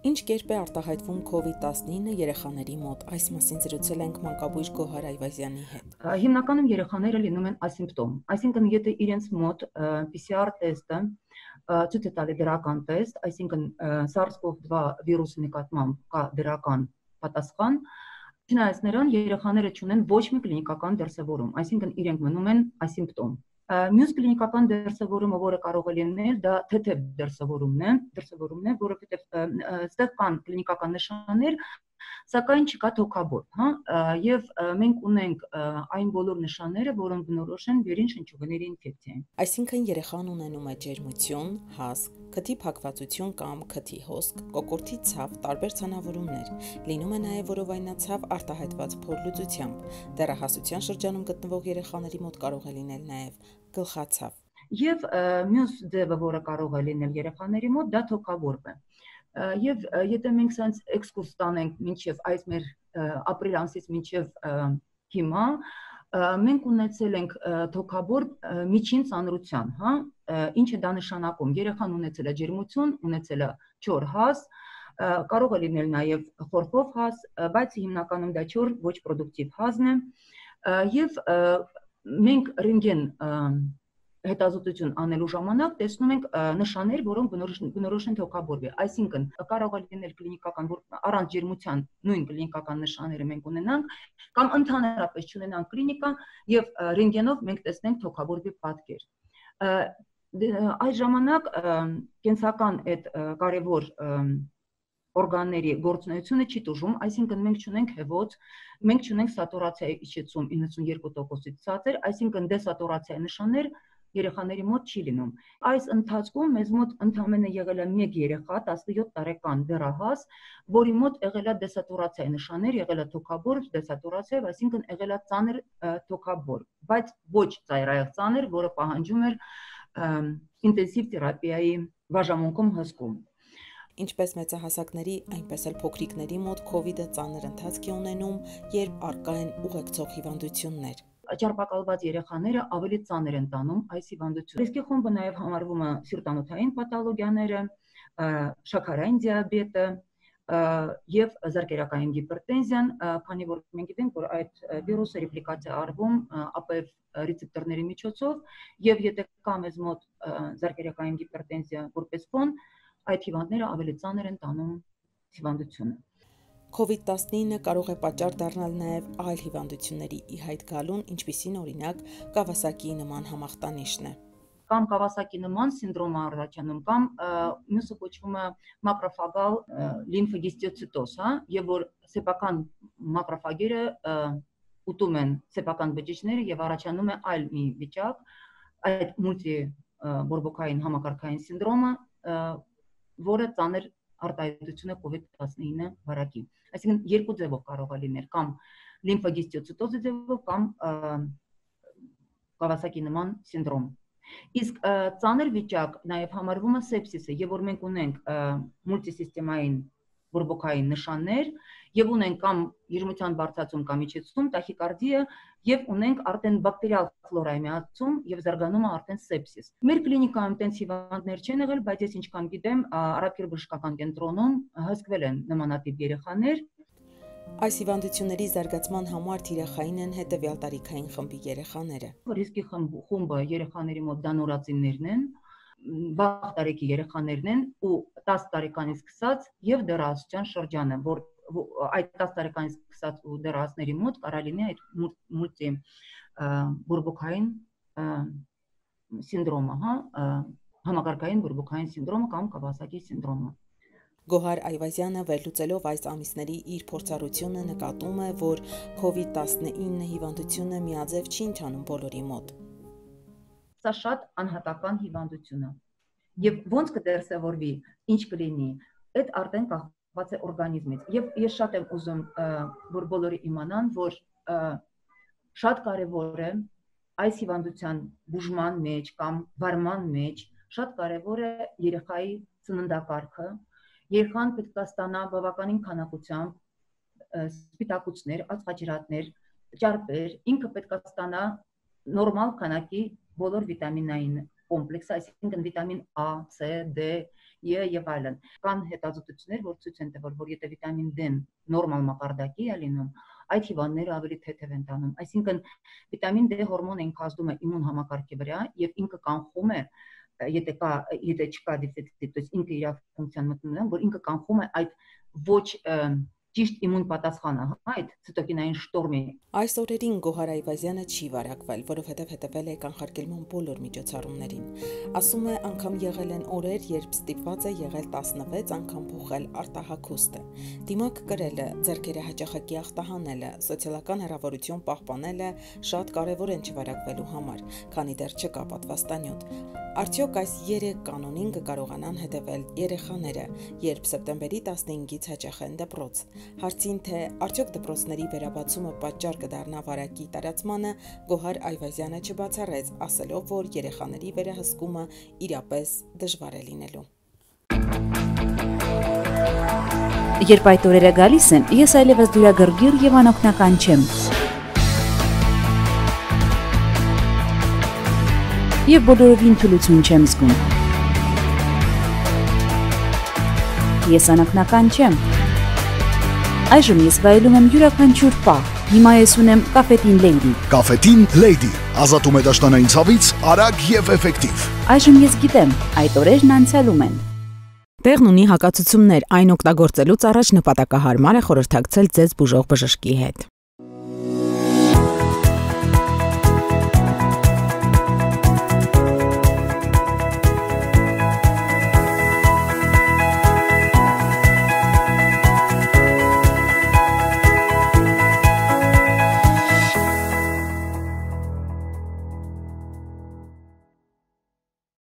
կերպ է արտահայտվում COVID-19 երեխաների մոտ։ Այս մասին զրուցել ենք մանկաբույժ Գոհար Այվազյանի հետ։ Հիմնականում երեխաները լինում են ասիմպտոմ, այսինքն եթե իրենց մոտ PCR տեստը ցույց է տալի դրական տեստ, այսինքն SARS-CoV-2 վիրուսի նկատմամբ կա դրական պատասխան, Չնայած նրան երեխաները ունեն ոչ մի կլինիկական դրսևորում, այսինքն իրենք մնում են ասիմպտոմ։ Մյուս կլինիկական դրսևորումը, որը կարող է լինել, դա թեթև դրսևորումն է, դրսևորումն է, որովհետև այստեղ կան կլինիկական նշաններ, Սակայն չկա թոքաբոր, հա, եւ մենք ունենք այն բոլոր նշանները, որոնք բնորոշ են վերին շնչուղիների ինֆեկցիային։ Այսինքն երեխան ունենում է ջերմություն, հասկ, քթի փակվածություն կամ քթի հոսք, կոկորտի ցավ, տարբեր ցանավորումներ։ Լինում է նաև որովայնացավ արտահայտված փորլուծությամբ։ Դեռահասության շրջանում գտնվող երեխաների մոտ կարող է լինել նաև գլխացավ։ Եվ մյուս ձևը, որը կարող է լինել երեխաների մոտ, դա թոքաբորբ է։ Եվ եթե մենք սենց էքսկուրս տանենք մինչև այս մեր ապրիլ ամսից մինչև հիմա, մենք ունեցել ենք թոքաբոր միջին ծանրության, հա, ինչ է դա նշանակում։ Երեխան ունեցել է ջերմություն, ունեցել է չոր հաս, կարող է լինել նաև խորքով հաս, բայց հիմնականում դա չոր ոչ պրոդուկտիվ հասն է։ Եվ մենք ռենտգեն հետազոտություն անելու ժամանակ տեսնում ենք նշաններ, որոնք բնորոշ են թոքաբորբի։ Այսինքն կարող է լինել կլինիկական, որ առանց ջերմության նույն կլինիկական նշանները մենք ունենանք, կամ ընդհանրապես չունենանք կլինիկա եւ ռենտգենով մենք տեսնենք թոքաբորբի պատկեր։ Այս ժամանակ կենսական այդ կարևոր օրգանների գործունեությունը չի տուժում, այսինքն մենք չունենք հեվոց, մենք չունենք սատուրացիայի իջեցում 92%-ից ցածր, այսինքն դեսատուրացիայի նշաններ երեխաների մոտ չի լինում։ Այս ընթացքում մեզ մոտ ընդամենը եղել է 1 երեխա 17 տարեկան դեռահաս, որի մոտ եղել է դեսատուրացիայի նշաններ, եղել է թոքաբոր, դեսատուրացիա, այսինքն եղել է ծանր թոքաբոր, բայց ոչ ծայրահեղ ծանր, որը պահանջում էր ինտենսիվ թերապիայի բաժանմունքում հսկում։ Ինչպես մեծահասակների, այնպես էլ փոքրիկների մոտ կ ូវ իդը ծանր ընթացք է ունենում, երբ արկա են ուղեկցող հիվանդություններ ճարպակալված երեխաները ավելի ծանր են տանում այս հիվանդությունը։ Ռիսկի խումբը նաև համարվում է սիրտանոթային պաթոլոգիաները, շաքարային դիաբետը եւ զարգերակային գիպերտենզիան, քանի որ մենք գիտենք, որ այդ վիրուսը ռեպլիկացիա արվում ԱՊＦ ռեցեպտորների միջոցով եւ եթե կա մեզ մոտ զարգերակային գիպերտենզիա որպես ֆոն, այդ հիվանդները ավելի ծանր են տանում հիվանդությունը։ COVID-19-ը կարող է պատճառ դառնալ նաև այլ հիվանդությունների ի հայտ գալուն, ինչպիսին օրինակ Կավասակի նման համախտանիշն է կամ Կավասակի նման սինդրոմը առաջանում կամ մյուսը կոչվում է մակրոֆագալ լիմֆոգիստիոցիտոզ, հա, եւ որ սեփական մակրոֆագերը ուտում են սեփական բջիջները եւ առաջանում է այլ մի վիճակ, այդ մուլտի բորբոքային համակարգային սինդրոմը, որը ծանր արտահայտությունը COVID-19 վարակի։ Այսինքն երկու ձևով կարող է լինել կամ լիմֆոգիստիոցիտոզի ձևով կամ Կավասակի նման սինդրոմ։ Իսկ ծանր վիճակ նաև համարվում է սեպսիսը, եւ որ մենք ունենք մուլտիսիստեմային բորբոքային նշաններ եւ ունենք կամ ջերմության բարձրացում կամ իջեցում, տախիկարդիա եւ ունենք արդեն բակտերիալ ֆլորայի միացում եւ զարգանում է արդեն սեպսիս։ Մեր կլինիկայում տենց հիվանդներ չեն եղել, բայց ես ինչքան գիտեմ, Արաբկեր բժշկական կենտրոնում հսկվել են նմանատիպ երեխաներ, Այս հիվանդությունների զարգացման համար թիրախային են հետևյալ տարիքային խմբի երեխաները։ Ռիսկի խումբը երեխաների մոտ դանորացիներն են, վաղ տարեկի երեխաներն են ու 10 տարեկանից սկսած եւ դեռահասության շրջանը, որ այդ 10 տարեկանից սկսած ու դեռահասների մոտ կարա լինի այդ մուլտի բուրբոքային սինդրոմը, հա, համակարգային բուրբոքային սինդրոմը կամ Կավասակի սինդրոմը։ Գոհար Այվազյանը վերլուծելով այս ամիսների իր փորձառությունը նկատում է, որ COVID-19 հիվանդությունը միաձև չի ընթանում բոլորի մոտ սա շատ անհատական հիվանդություն է։ Եվ ոնց կդերսևորվի, ինչ կլինի, այդ արդեն կախված է օրգանիզմից։ Եվ ես շատ եմ ուզում, որ բոլորը իմանան, որ շատ կարևոր է այս հիվանդության բուժման մեջ կամ վարման մեջ շատ կարևոր է երեխայի ծննդակարգը։ Երեխան պետք է ստանա բավականին քանակությամբ սպիտակուցներ, ածխաջրատներ, ճարպեր, ինքը պետք է ստանա նորմալ քանակի բոլոր վիտամինային կոմպլեքսը, այսինքն վիտամին A, C, D եւ այլն։ Կան հետազոտություններ, որ ցույց են տվել, որ եթե վիտամին D-ն նորմալ մակարդակի է լինում, այդ հիվանդները ավելի թեթև են տանում։ Այսինքն վիտամին D հորմոնը ինքը ազդում է իմուն համակարգի վրա եւ ինքը կանխում է եթե կա եթե չկա դեֆեկտի, то есть ինքը իր ֆունկցիան մտնում է, որ ինքը կանխում է այդ ոչ ճիշտ իմուն պատասխանը, հա, այդ ցիտոկինային շտորմի։ Այս օրերին Գոհար Այվազյանը չի վարակվել, որովհետև հետևել է կանխարգելման բոլոր միջոցառումներին։ Ասում է, անգամ եղել են օրեր, երբ ստիպված է եղել 16 անգամ փոխել արտահակոստը։ Դիմակ կրելը, ձեռքերը հաճախակի ախտահանելը, սոցիալական հեռավորություն պահպանելը շատ կարևոր են չվարակվելու համար, քանի դեռ չկա պատվաստանյութ։ Արդյոք այս 3 կանոնին կկարողանան հետևել երեխաները, երբ սեպտեմբերի 15-ից հաճախեն դպրոց։ Հարցին թե արդյոք դպրոցների վերաբացումը պատճառ կդառնա վարակի տարածմանը, Գոհար Այվազյանը չբացառեց, ասելով, որ երեխաների վերահսկումը իրապես դժվար է լինելու։ Երբ այդ օրերը գալիս են, ես այլևս դյուրագրգիռ եւ անօգնական չեմ։ Եվ բոլորովին թուլություն չեմ զգում։ Ես անօգնական չեմ։ Այժմ ես վայելում եմ յուրաքանչյուր պահ։ Հիմա ես ունեմ կաֆետին Lady։ Կաֆետին Lady ազատում է դաշտանային ցավից արագ եւ էֆեկտիվ։ Այժմ ես գիտեմ, այդ օրերն անցյալում են։ Տեղն ունի հակացություններ, այն օգտագործելուց առաջ նպատակահարմար է խորհրդակցել ձեզ բուժող բժշկի հետ։